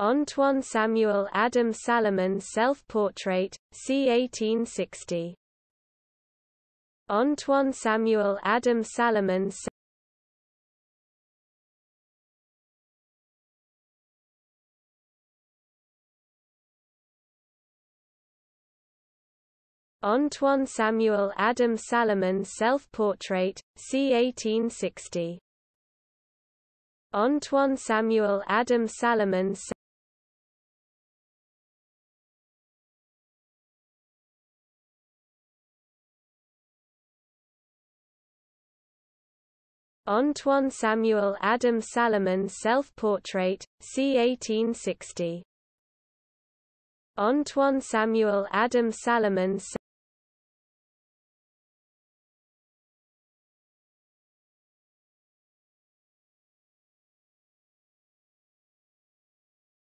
Antoine Samuel Adam Salomon Self-Portrait, c. 1860. Antoine Samuel Adam Salomon Antoine Samuel Adam Salomon Self-Portrait, c. 1860. Antoine Samuel Adam Salomon Antoine Samuel Adam Salomon Self-Portrait, c. 1860. Antoine Samuel Adam Salomon